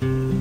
Bye.